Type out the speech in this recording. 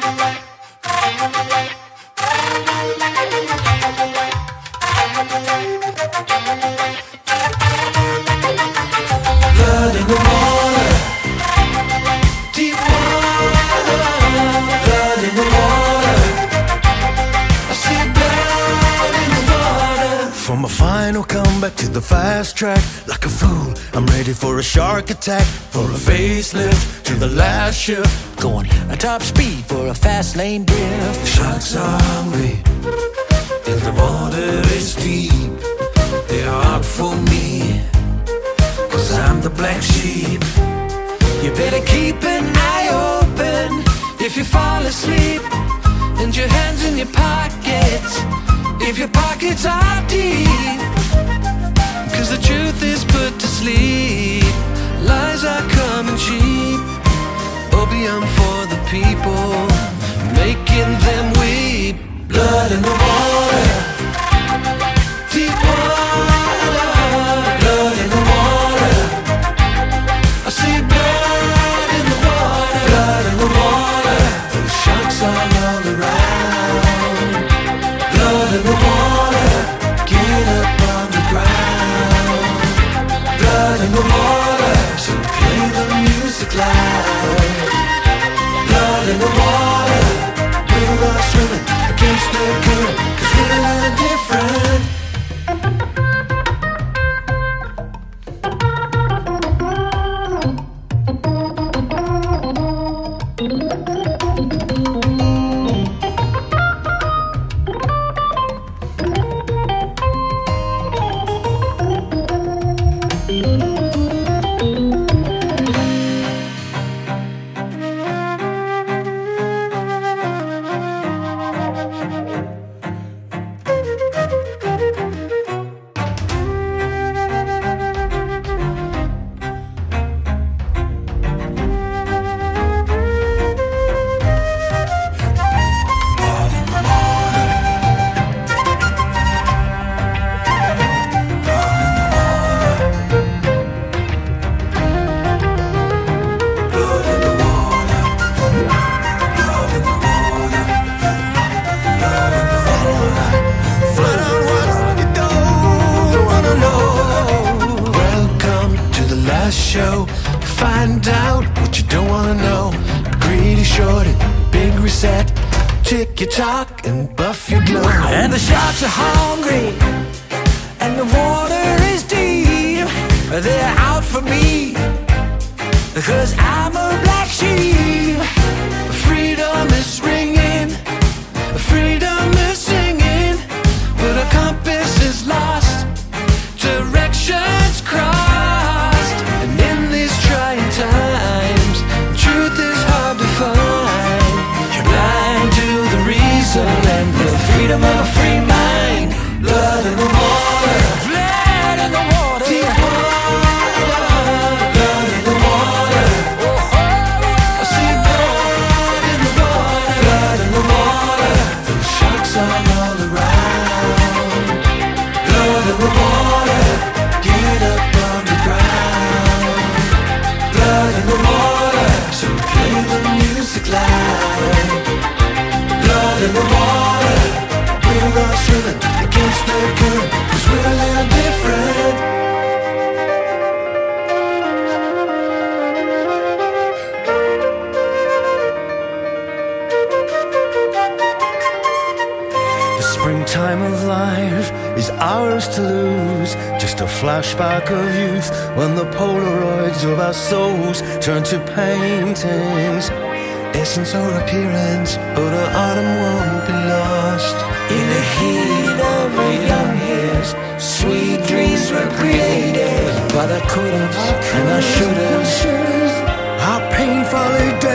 Blood final comeback to the fast track, like a fool, I'm ready for a shark attack. For a facelift to the last shift, Going at top speed for a fast lane drift. Sharks are hungry, and the water is deep. They are out for me, cause I'm the black sheep. You better keep an eye open If you fall asleep, and your hands in your pockets, if your pockets are deep, are Find out what you don't wanna know. Greedy shorting, big reset. Tick your talk and buff your glow. And the sharks are hungry, and the water is deep. They're out for me, because I'm a is ours to lose. Just a flashback of youth when the Polaroids of our souls turn to paintings. Essence or appearance, but our autumn won't be lost. In the heat of our young years, sweet dreams were created. But I could've and I should've. Our painfully